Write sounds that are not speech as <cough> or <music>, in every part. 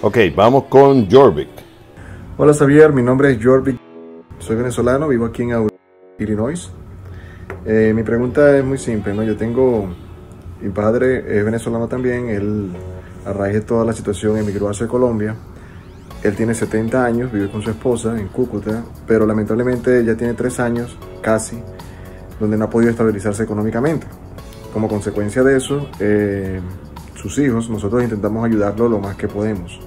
Ok, vamos con Jorvik. Hola Xavier, mi nombre es Jorvik, soy venezolano, vivo aquí en Illinois. Eh, mi pregunta es muy simple, ¿no? Yo tengo, mi padre es venezolano también, él a raíz de toda la situación emigró hacia Colombia. Él tiene 70 años, vive con su esposa en Cúcuta, pero lamentablemente ya tiene 3 años, casi, donde no ha podido estabilizarse económicamente. Como consecuencia de eso, eh, sus hijos, nosotros intentamos ayudarlo lo más que podemos.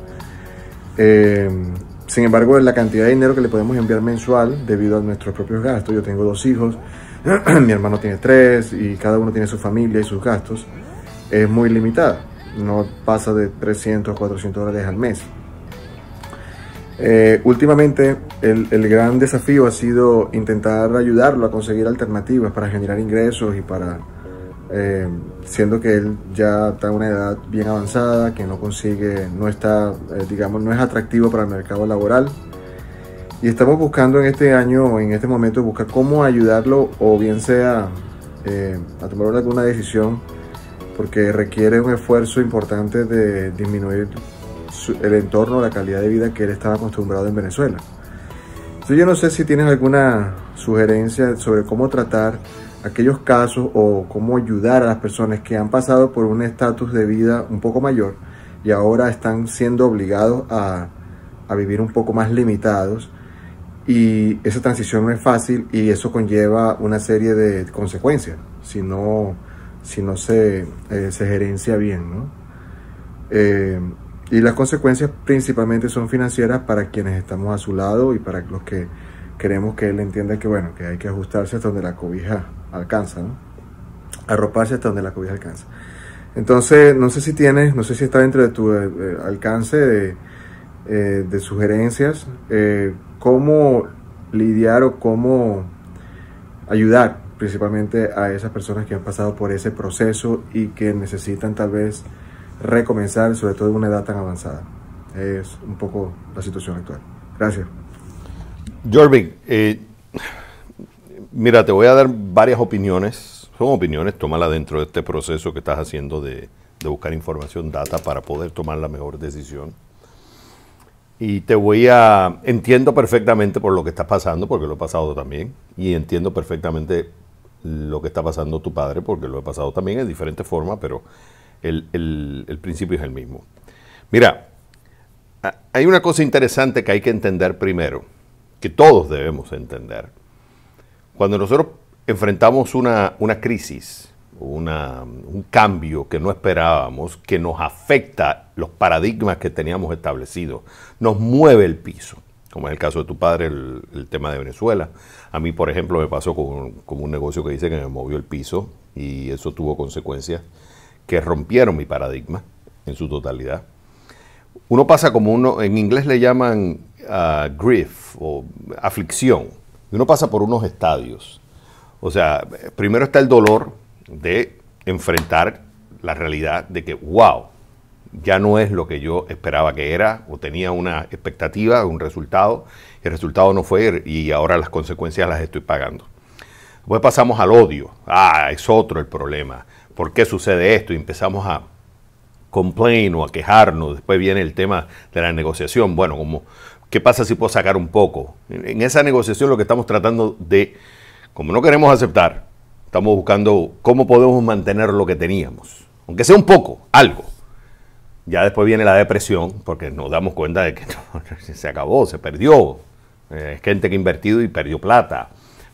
Eh, sin embargo, la cantidad de dinero que le podemos enviar mensual, debido a nuestros propios gastos, yo tengo dos hijos, <clears throat> mi hermano tiene tres y cada uno tiene su familia y sus gastos, es muy limitada. No pasa de 300 a 400 dólares al mes. Eh, últimamente, el, el, gran desafío ha sido intentar ayudarlo a conseguir alternativas para generar ingresos y para eh, siendo que él ya está en una edad bien avanzada, que no consigue, no está, eh, digamos, no es atractivo para el mercado laboral. Y estamos buscando en este año, en este momento, buscar cómo ayudarlo o bien sea eh, a tomar alguna decisión, porque requiere un esfuerzo importante de disminuir el entorno, la calidad de vida que él estaba acostumbrado en Venezuela. Entonces yo no sé si tienes alguna sugerencia sobre cómo tratar aquellos casos o cómo ayudar a las personas que han pasado por un estatus de vida un poco mayor y ahora están siendo obligados a, a, vivir un poco más limitados y esa transición no es fácil y eso conlleva una serie de consecuencias si no, si no se, eh, se gerencia bien. ¿no? Eh, y las consecuencias principalmente son financieras para quienes estamos a su lado y para los que queremos que él entienda que bueno, que hay que ajustarse hasta donde la cobija alcanza, ¿no? Arroparse hasta donde la cobija alcanza. Entonces, no sé si tienes, no sé si está dentro de tu eh, alcance de, eh, de sugerencias, eh, cómo lidiar o cómo ayudar principalmente a esas personas que han pasado por ese proceso y que necesitan tal vez recomenzar, sobre todo en una edad tan avanzada. Es un poco la situación actual. Gracias. Jorvik, eh, mira, te voy a dar varias opiniones. Son opiniones, tómala dentro de este proceso que estás haciendo de, de buscar información, data, para poder tomar la mejor decisión. Y te voy a... Entiendo perfectamente por lo que estás pasando, porque lo he pasado también. Y entiendo perfectamente lo que está pasando tu padre, porque lo he pasado también en diferentes formas, pero el, el principio es el mismo. Mira, hay una cosa interesante que hay que entender primero que todos debemos entender. Cuando nosotros enfrentamos una, una crisis, una, un cambio que no esperábamos, que nos afecta los paradigmas que teníamos establecidos, nos mueve el piso, como es el caso de tu padre, el, tema de Venezuela. A mí, por ejemplo, me pasó con, con, un negocio que dice que me movió el piso y eso tuvo consecuencias que rompieron mi paradigma en su totalidad. Uno pasa como uno, en inglés le llaman grief o aflicción. Uno pasa por unos estadios. O sea, primero está el dolor de enfrentar la realidad de que, wow, ya no es lo que yo esperaba que era o tenía una expectativa, un resultado, el resultado no fue y ahora las consecuencias las estoy pagando. Después pasamos al odio. Ah, es otro el problema. ¿Por qué sucede esto? Y empezamos a complain o a quejarnos. Después viene el tema de la negociación. Bueno, como ¿Qué pasa si puedo sacar un poco? En esa negociación lo que estamos tratando de, como no queremos aceptar, estamos buscando cómo podemos mantener lo que teníamos, aunque sea un poco, algo. Ya después viene la depresión, porque nos damos cuenta de que <laughs> se acabó, se perdió. Eh, es gente que ha invertido y perdió plata.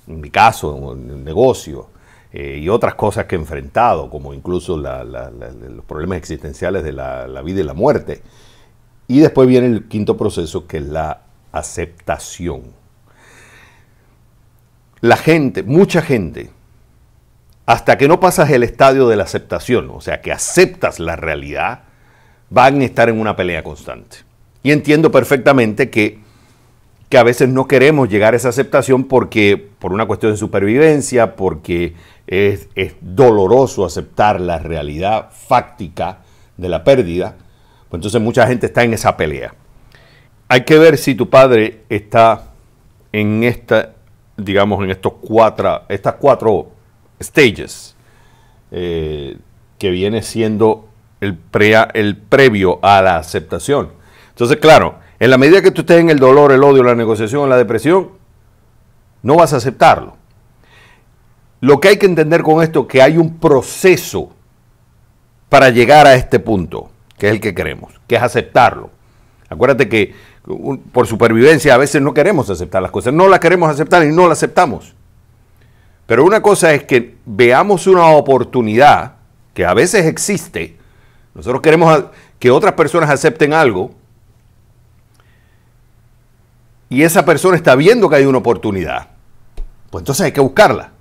En mi caso, en el negocio. Eh, y otras cosas que he enfrentado, como incluso los problemas existenciales de la, vida y la muerte. Y después viene el quinto proceso, que es la aceptación. La gente, mucha gente, hasta que no pasas el estadio de la aceptación, o sea, que aceptas la realidad, van a estar en una pelea constante. Y entiendo perfectamente que, que a veces no queremos llegar a esa aceptación porque por una cuestión de supervivencia, porque es, es doloroso aceptar la realidad fáctica de la pérdida, pues entonces mucha gente está en esa pelea. Hay que ver si tu padre está en esta, digamos, en estos cuatro, estas cuatro stages eh, que viene siendo el, el previo a la aceptación. Entonces, claro, en la medida que tú estés en el dolor, el odio, la negociación, la depresión, no vas a aceptarlo. Lo que hay que entender con esto es que hay un proceso para llegar a este punto, que es el que queremos, que es aceptarlo. Acuérdate que por supervivencia a veces no queremos aceptar las cosas, no las queremos aceptar y no las aceptamos. Pero una cosa es que veamos una oportunidad que a veces existe. Nosotros queremos que otras personas acepten algo y esa persona está viendo que hay una oportunidad. Pues entonces hay que buscarla.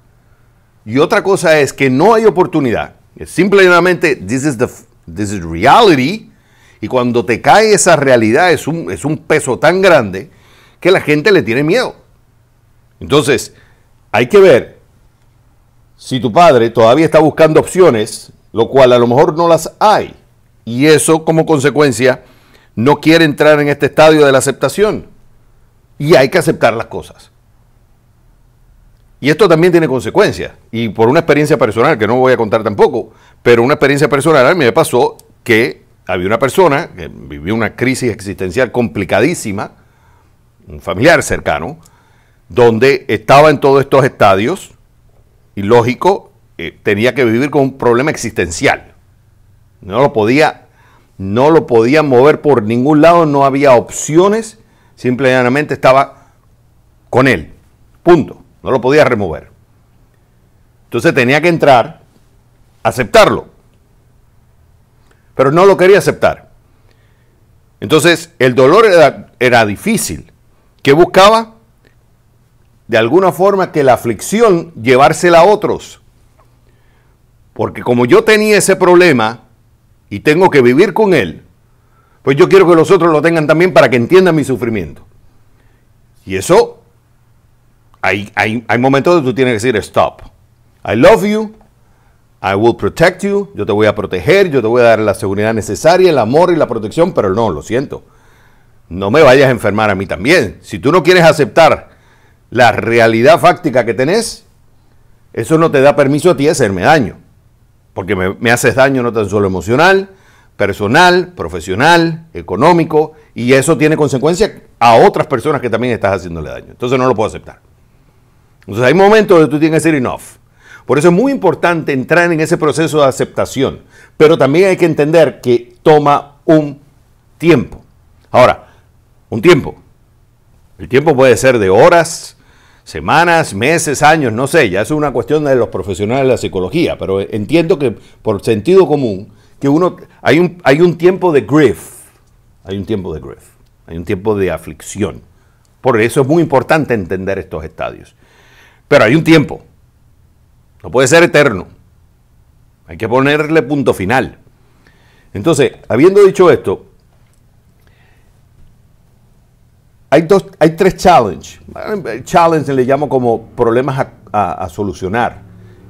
Y otra cosa es que no hay oportunidad. Simplemente, this is, the, this is reality. Y cuando te cae esa realidad es un, es un peso tan grande que la gente le tiene miedo. Entonces, hay que ver si tu padre todavía está buscando opciones, lo cual a lo mejor no las hay. Y eso como consecuencia no quiere entrar en este estadio de la aceptación. Y hay que aceptar las cosas. Y esto también tiene consecuencias. Y por una experiencia personal, que no voy a contar tampoco, pero una experiencia personal a mí me pasó que había una persona que vivió una crisis existencial complicadísima, un familiar cercano, donde estaba en todos estos estadios y lógico, eh, tenía que vivir con un problema existencial. No lo podía, no lo podía mover por ningún lado, no había opciones, simplemente estaba con él. Punto. No lo podía remover. Entonces tenía que entrar, aceptarlo. Pero no lo quería aceptar. Entonces el dolor era, era difícil. ¿Qué buscaba? De alguna forma que la aflicción llevársela a otros. Porque como yo tenía ese problema y tengo que vivir con él, pues yo quiero que los otros lo tengan también para que entiendan mi sufrimiento. Y eso hay, hay, momentos donde tú tienes que decir stop. I love you. I will protect you. Yo te voy a proteger. Yo te voy a dar la seguridad necesaria, el amor y la protección. Pero no, lo siento. No me vayas a enfermar a mí también. Si tú no quieres aceptar la realidad fáctica que tenés, eso no te da permiso a ti de hacerme daño. Porque me, me haces daño no tan solo emocional, personal, profesional, económico, y eso tiene consecuencias a otras personas que también estás haciéndole daño. Entonces no lo puedo aceptar. Entonces hay momentos donde tú tienes que decir enough. Por eso es muy importante entrar en ese proceso de aceptación. Pero también hay que entender que toma un tiempo. Ahora, un tiempo. El tiempo puede ser de horas, semanas, meses, años, no sé, ya es una cuestión de los profesionales de la psicología, pero entiendo que por sentido común, que uno, hay un, hay un tiempo de grief, hay un tiempo de grief, hay un tiempo de aflicción. Por eso es muy importante entender estos estadios. Pero hay un tiempo. No puede ser eterno. Hay que ponerle punto final. Entonces, habiendo dicho esto, hay, dos, hay tres challenges. Challenge le llamo como problemas a, solucionar,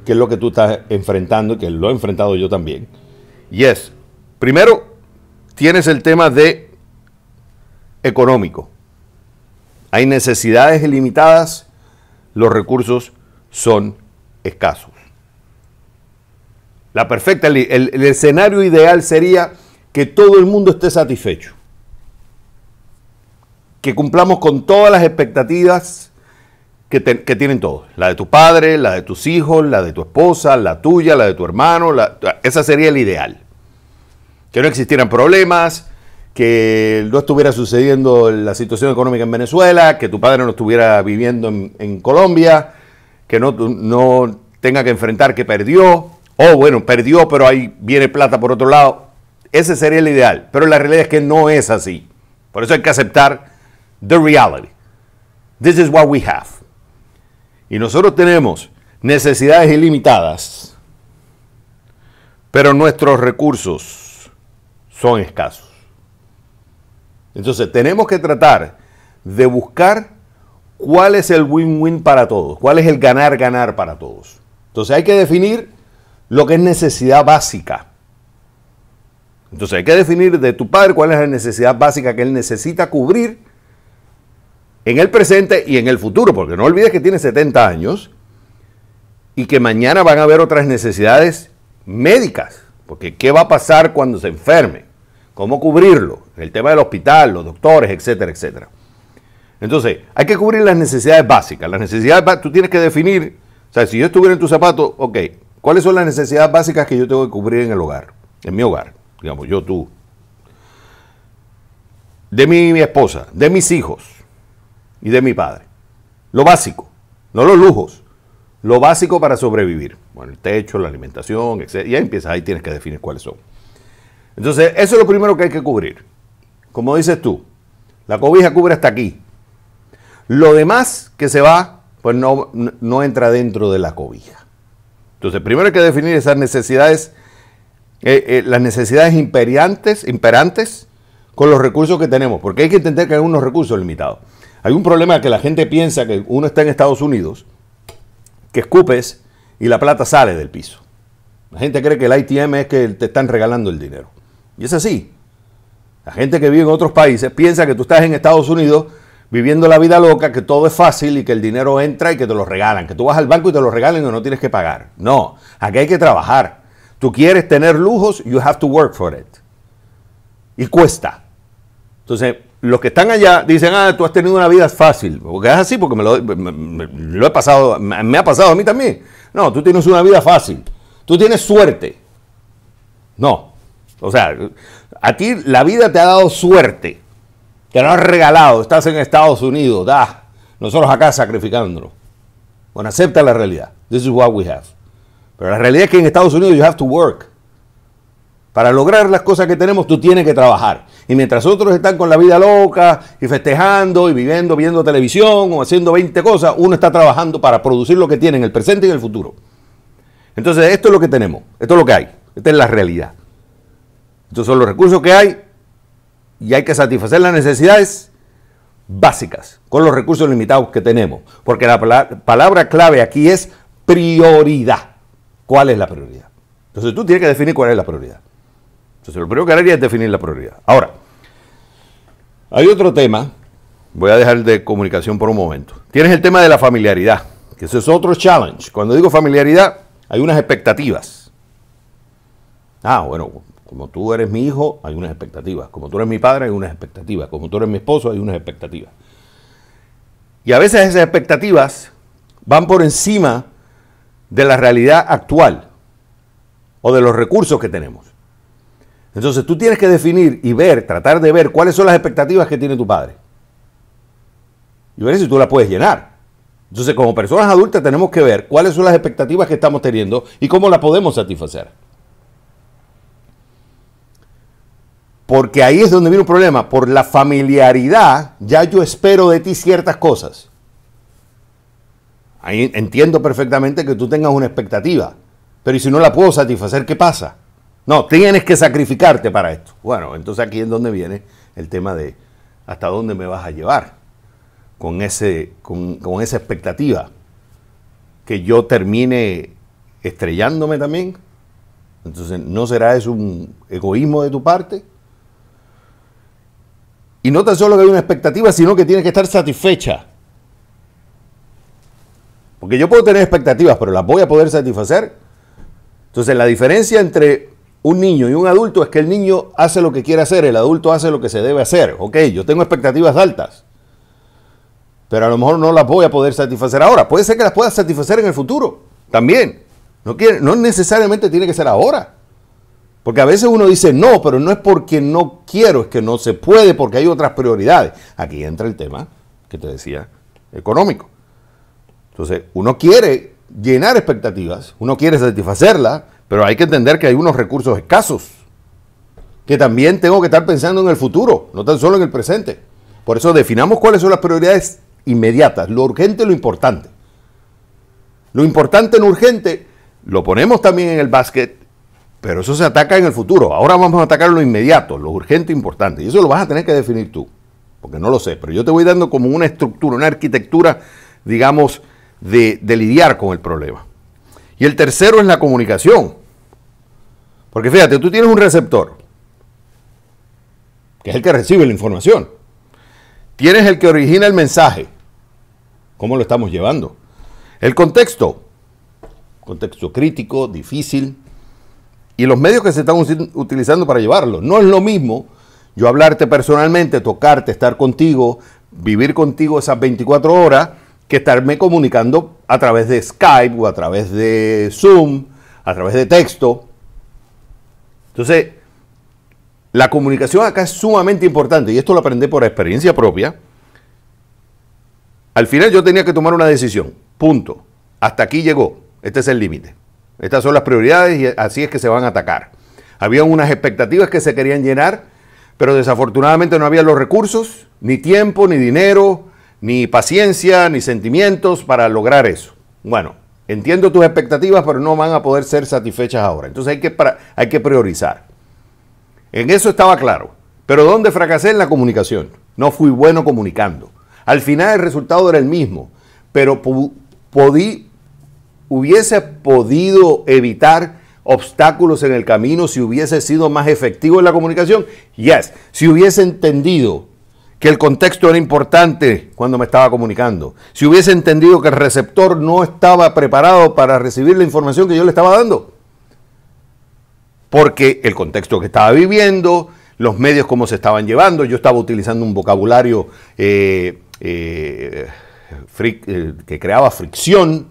que es lo que tú estás enfrentando y que lo he enfrentado yo también. Y es, primero, tienes el tema de económico. Hay necesidades ilimitadas los recursos son escasos. La perfecta, el, escenario ideal sería que todo el mundo esté satisfecho. Que cumplamos con todas las expectativas que, tienen todos. La de tu padre, la de tus hijos, la de tu esposa, la tuya, la de tu hermano. esa sería el ideal. Que no existieran problemas, que no estuviera sucediendo la situación económica en Venezuela, que tu padre no estuviera viviendo en, Colombia, que no, no, tenga que enfrentar que perdió, o bueno, perdió, pero ahí viene plata por otro lado. Ese sería el ideal, pero la realidad es que no es así. Por eso hay que aceptar the reality. This is what we have. Y nosotros tenemos necesidades ilimitadas, pero nuestros recursos son escasos. Entonces tenemos que tratar de buscar cuál es el win-win para todos, cuál es el ganar-ganar para todos. Entonces hay que definir lo que es necesidad básica. Entonces hay que definir de tu padre cuál es la necesidad básica que él necesita cubrir en el presente y en el futuro, porque no olvides que tiene 70 años y que mañana van a haber otras necesidades médicas, porque ¿qué va a pasar cuando se enferme? ¿Cómo cubrirlo? el tema del hospital, los doctores, etcétera, etcétera. Entonces, hay que cubrir las necesidades básicas. Las necesidades, tú tienes que definir, o sea, si yo estuviera en tu zapato, ok, ¿cuáles son las necesidades básicas que yo tengo que cubrir en el hogar? En mi hogar, digamos, yo, tú. De mi esposa, de mis hijos y de mi padre. Lo básico, no los lujos. Lo básico para sobrevivir. Bueno, el techo, la alimentación, etc. Y ahí empiezas, ahí tienes que definir cuáles son. Entonces, eso es lo primero que hay que cubrir. Como dices tú, la cobija cubre hasta aquí. Lo demás que se va, pues no, no entra dentro de la cobija. Entonces, primero hay que definir esas necesidades, eh, eh, las necesidades imperantes, imperantes con los recursos que tenemos, porque hay que entender que hay unos recursos limitados. Hay un problema que la gente piensa que uno está en Estados Unidos, que escupes y la plata sale del piso. La gente cree que el ITM es que te están regalando el dinero. Y es así. La gente que vive en otros países piensa que tú estás en Estados Unidos viviendo la vida loca, que todo es fácil y que el dinero entra y que te lo regalan, que tú vas al banco y te lo regalan y no tienes que pagar. No, aquí hay que trabajar. Tú quieres tener lujos, you have to work for it. Y cuesta. Entonces, los que están allá dicen, ah, tú has tenido una vida fácil. Porque es así, porque me lo, he pasado, me ha pasado a mí también. No, tú tienes una vida fácil. Tú tienes suerte. No. O sea, a ti la vida te ha dado suerte. Te lo ha regalado. Estás en Estados Unidos. Da. Nosotros acá sacrificándolo. Bueno, acepta la realidad. This is what we have. Pero la realidad es que en Estados Unidos you have to work. Para lograr las cosas que tenemos, tú tienes que trabajar. Y mientras otros están con la vida loca y festejando y viviendo, viendo televisión o haciendo 20 cosas, uno está trabajando para producir lo que tiene en el presente y en el futuro. Entonces, esto es lo que tenemos, esto es lo que hay, esta es la realidad. Estos son los recursos que hay y hay que satisfacer las necesidades básicas con los recursos limitados que tenemos. Porque la palabra clave aquí es prioridad. ¿Cuál es la prioridad? Entonces tú tienes que definir cuál es la prioridad. Entonces, lo primero que haría es definir la prioridad. Ahora, hay otro tema, voy a dejar de comunicación por un momento. Tienes el tema de la familiaridad, que ese es otro challenge. Cuando digo familiaridad, hay unas expectativas. Ah, bueno, como tú eres mi hijo, hay unas expectativas. Como tú eres mi padre, hay unas expectativas. Como tú eres mi esposo, hay unas expectativas. Y a veces esas expectativas van por encima de la realidad actual o de los recursos que tenemos. Entonces tú tienes que definir y ver, tratar de ver cuáles son las expectativas que tiene tu padre. Y ver si tú las puedes llenar. Entonces como personas adultas tenemos que ver cuáles son las expectativas que estamos teniendo y cómo las podemos satisfacer. Porque ahí es donde viene un problema. Por la familiaridad, ya yo espero de ti ciertas cosas. Ahí entiendo perfectamente que tú tengas una expectativa. Pero ¿y si no la puedo satisfacer, qué pasa? No, tienes que sacrificarte para esto. Bueno, entonces aquí es donde viene el tema de hasta dónde me vas a llevar con, ese, con, esa expectativa. Que yo termine estrellándome también. Entonces, ¿no será eso un egoísmo de tu parte? Y no tan solo que hay una expectativa, sino que tienes que estar satisfecha. Porque yo puedo tener expectativas, pero las voy a poder satisfacer. Entonces, la diferencia entre un niño y un adulto es que el niño hace lo que quiere hacer, el adulto hace lo que se debe hacer. Ok, yo tengo expectativas altas, pero a lo mejor no las voy a poder satisfacer ahora. Puede ser que las pueda satisfacer en el futuro, también. No, quiere, no necesariamente tiene que ser ahora. Porque a veces uno dice no, pero no es porque no quiero, es que no se puede porque hay otras prioridades. Aquí entra el tema que te decía, económico. Entonces, uno quiere llenar expectativas, uno quiere satisfacerlas, pero hay que entender que hay unos recursos escasos, que también tengo que estar pensando en el futuro, no tan solo en el presente. Por eso definamos cuáles son las prioridades inmediatas, lo urgente y lo importante. Lo importante en urgente lo ponemos también en el básquet, pero eso se ataca en el futuro. Ahora vamos a atacar lo inmediato, lo urgente e importante. Y eso lo vas a tener que definir tú, porque no lo sé, pero yo te voy dando como una estructura, una arquitectura, digamos, de, de lidiar con el problema. Y el tercero es la comunicación. Porque fíjate, tú tienes un receptor, que es el que recibe la información. Tienes el que origina el mensaje. ¿Cómo lo estamos llevando? El contexto. Contexto crítico, difícil. Y los medios que se están utilizando para llevarlo. No es lo mismo yo hablarte personalmente, tocarte, estar contigo, vivir contigo esas 24 horas, que estarme comunicando a través de Skype o a través de Zoom, a través de texto. Entonces, la comunicación acá es sumamente importante y esto lo aprendí por experiencia propia. Al final yo tenía que tomar una decisión, punto. Hasta aquí llegó, este es el límite. Estas son las prioridades y así es que se van a atacar. Había unas expectativas que se querían llenar, pero desafortunadamente no había los recursos, ni tiempo, ni dinero, ni paciencia, ni sentimientos para lograr eso. Bueno, entiendo tus expectativas, pero no van a poder ser satisfechas ahora. Entonces hay que, hay que priorizar. En eso estaba claro. Pero ¿dónde fracasé en la comunicación? No fui bueno comunicando. Al final el resultado era el mismo, pero podí, hubiese podido evitar obstáculos en el camino si hubiese sido más efectivo en la comunicación. Yes, si hubiese entendido que el contexto era importante cuando me estaba comunicando, si hubiese entendido que el receptor no estaba preparado para recibir la información que yo le estaba dando, porque el contexto que estaba viviendo, los medios como se estaban llevando, yo estaba utilizando un vocabulario eh, eh, eh, que creaba fricción,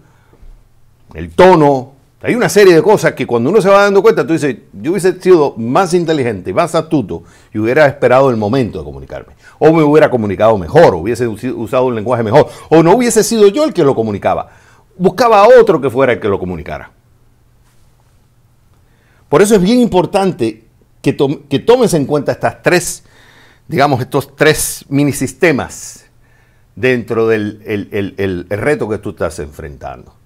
el tono, hay una serie de cosas que cuando uno se va dando cuenta, tú dices, yo hubiese sido más inteligente, más astuto y hubiera esperado el momento de comunicarme. O me hubiera comunicado mejor, o hubiese usado un lenguaje mejor, o no hubiese sido yo el que lo comunicaba. Buscaba a otro que fuera el que lo comunicara. Por eso es bien importante que, tomes en cuenta estas tres, digamos, estos tres mini sistemas dentro del el, reto que tú estás enfrentando.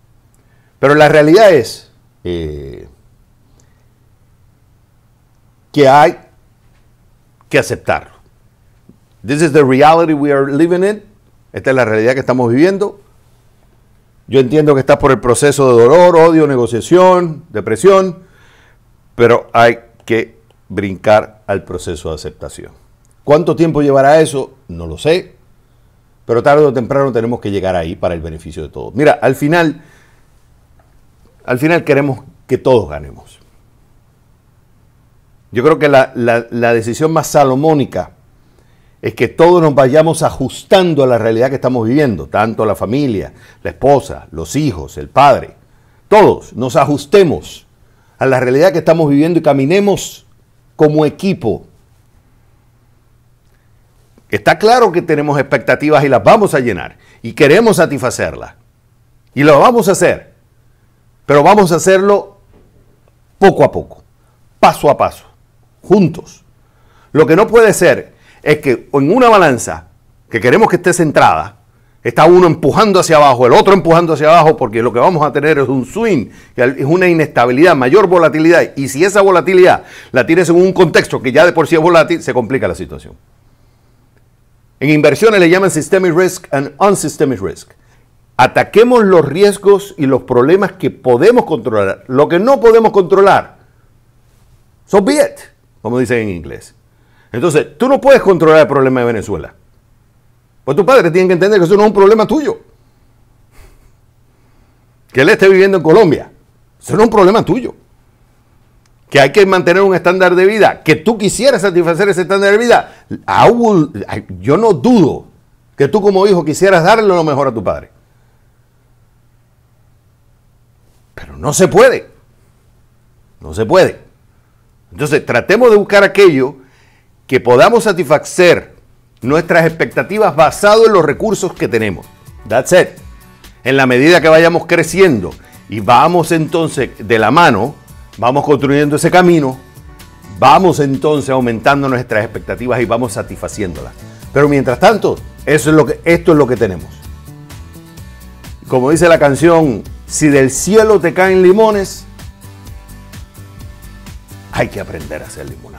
Pero la realidad es eh, que hay que aceptarlo. This is the reality we are living in. Esta es la realidad que estamos viviendo. Yo entiendo que estás por el proceso de dolor, odio, negociación, depresión, pero hay que brincar al proceso de aceptación. ¿Cuánto tiempo llevará eso? No lo sé, pero tarde o temprano tenemos que llegar ahí para el beneficio de todos. Mira, al final al final queremos que todos ganemos. Yo creo que la, decisión más salomónica es que todos nos vayamos ajustando a la realidad que estamos viviendo, tanto la familia, la esposa, los hijos, el padre, todos nos ajustemos a la realidad que estamos viviendo y caminemos como equipo. Está claro que tenemos expectativas y las vamos a llenar y queremos satisfacerlas y lo vamos a hacer. Pero vamos a hacerlo poco a poco, paso a paso, juntos. Lo que no puede ser es que en una balanza que queremos que esté centrada, está uno empujando hacia abajo, el otro empujando hacia abajo, porque lo que vamos a tener es un swing, es una inestabilidad, mayor volatilidad. Y si esa volatilidad la tienes en un contexto que ya de por sí es volátil, se complica la situación. En inversiones le llaman systemic risk and unsystemic risk. Ataquemos los riesgos y los problemas que podemos controlar. Lo que no podemos controlar, so be it, como dicen en inglés. Entonces, tú no puedes controlar el problema de Venezuela. Pues tu padre tiene que entender que eso no es un problema tuyo. Que él esté viviendo en Colombia. Eso no es un problema tuyo. Que hay que mantener un estándar de vida. Que tú quisieras satisfacer ese estándar de vida. yo no dudo que tú como hijo quisieras darle lo mejor a tu padre. Pero no se puede. No se puede. Entonces, tratemos de buscar aquello que podamos satisfacer nuestras expectativas basado en los recursos que tenemos. That's it. En la medida que vayamos creciendo y vamos entonces de la mano, vamos construyendo ese camino, vamos entonces aumentando nuestras expectativas y vamos satisfaciéndolas. Pero mientras tanto, esto es lo que tenemos. Como dice la canción si del cielo te caen limones, hay que aprender a hacer limonada.